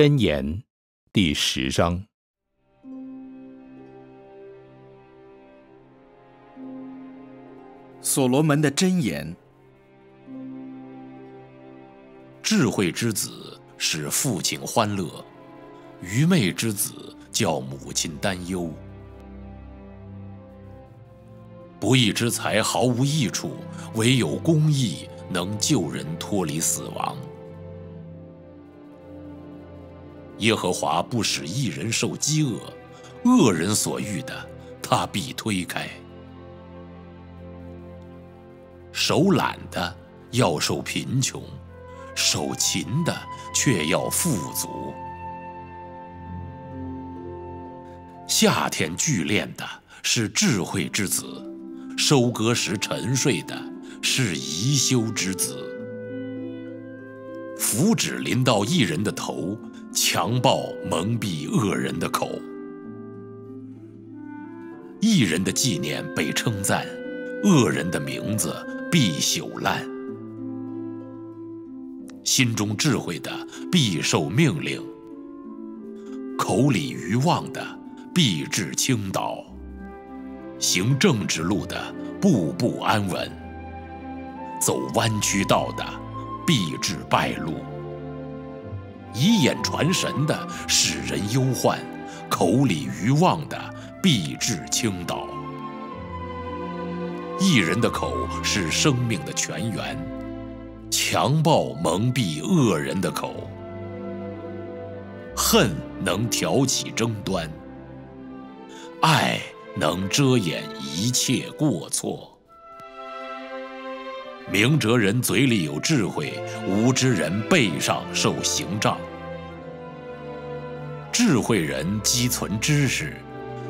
箴言第十章：所罗门的箴言。智慧之子使父亲欢乐，愚昧之子叫母亲担忧。不义之财毫无益处，唯有公义能救人脱离死亡。耶和华不使一人受饥饿，恶人所欲的，他必推开。手懒的要受贫穷。手勤的却要富足，夏天聚练的是智慧之子，收割时沉睡的是宜修之子。福祉临到一人的头，强暴蒙蔽恶人的口。一人的纪念被称赞，恶人的名字必朽烂。心中智慧的必受命令，口里愚妄的必至倾倒。行正直路的步步安稳，走弯曲道的必至败露。以眼传神的使人忧患，口里愚妄的必致倾倒。一人的口是生命的泉源。强暴蒙蔽恶人的口，恨能挑起争端，爱能遮掩一切过错。明哲人嘴里有智慧，无知人背上受刑杖。智慧人积存知识，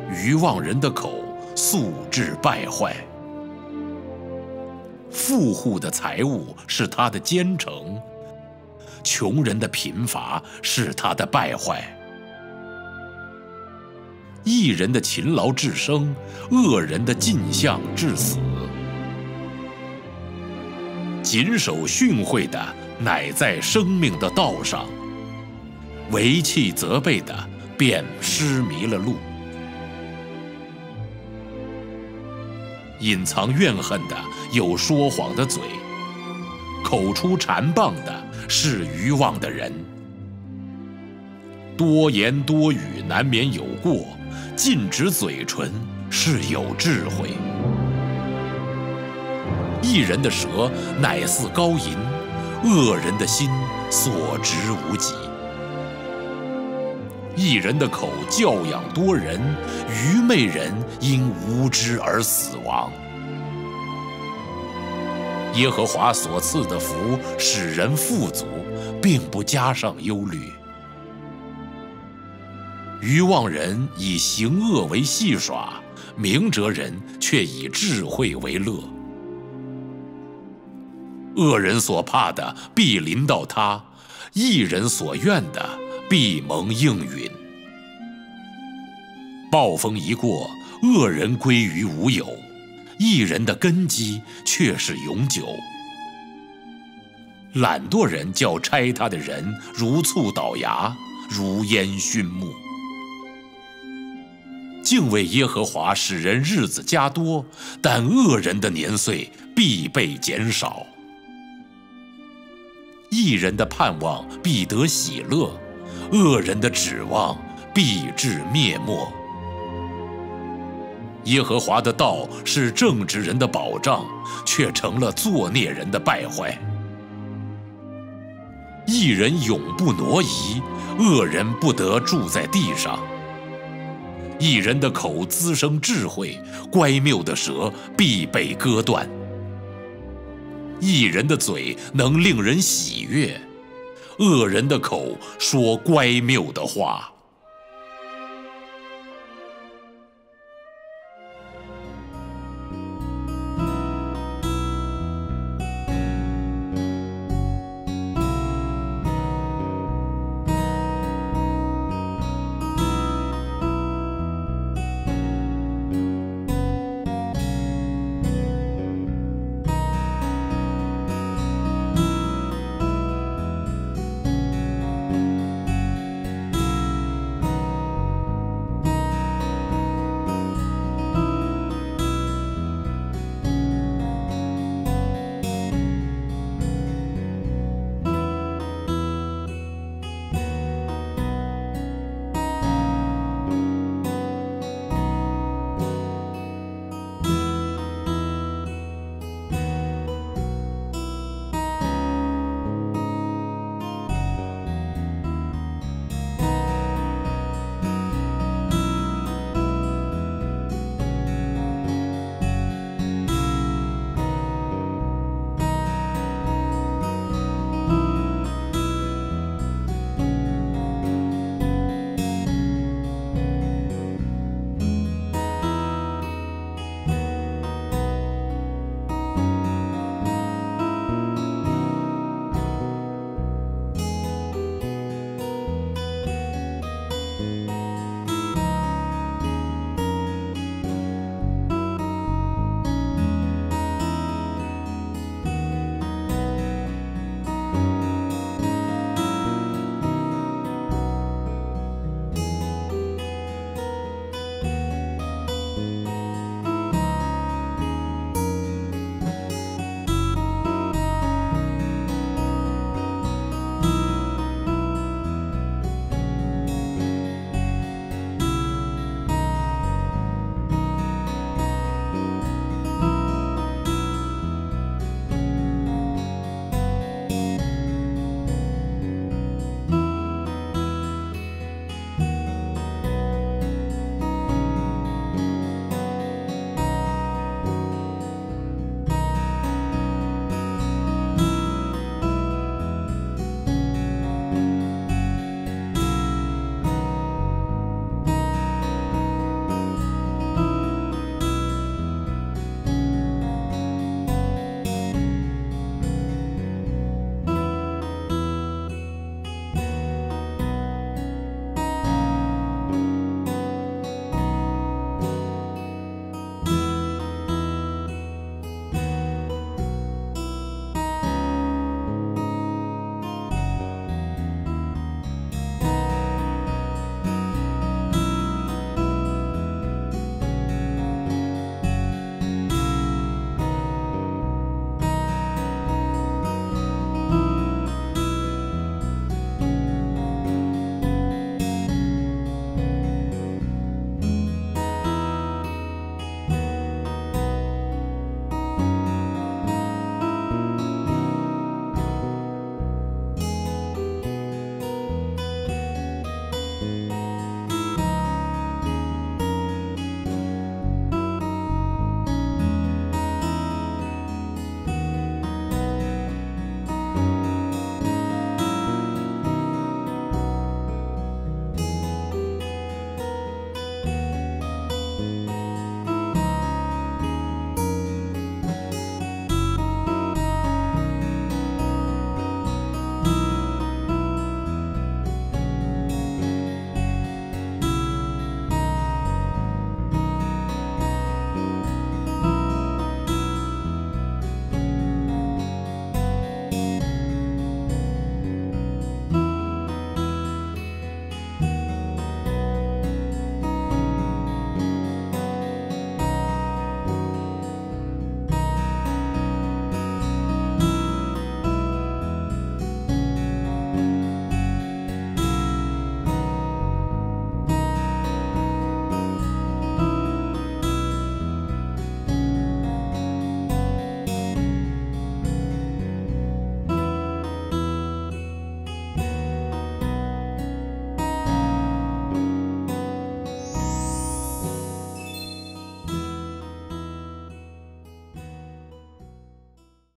愚妄人的口素质败坏。富户的财物是他的奸臣，穷人的贫乏是他的败坏。一人的勤劳致生，恶人的尽相致死。谨守训诲的，乃在生命的道上；为气责备的，便失迷了路。隐藏怨恨的有说谎的嘴，口出禅谤的是愚妄的人。多言多语难免有过，禁止嘴唇是有智慧。一人的舌乃似高银，恶人的心所值无几。一人的口教养多人，愚昧人因无知而死亡。耶和华所赐的福使人富足，并不加上忧虑。愚妄人以行恶为戏耍，明哲人却以智慧为乐。恶人所怕的必临到他，一人所愿的。必蒙应允。暴风一过，恶人归于无有；一人的根基却是永久。懒惰人叫拆他的人如醋倒牙，如烟熏木。敬畏耶和华使人日子加多，但恶人的年岁必被减少。一人的盼望必得喜乐。恶人的指望必至灭没。耶和华的道是正直人的保障，却成了作孽人的败坏。一人永不挪移，恶人不得住在地上。一人的口滋生智慧，乖谬的舌必被割断。一人的嘴能令人喜悦。恶人的口说乖谬的话。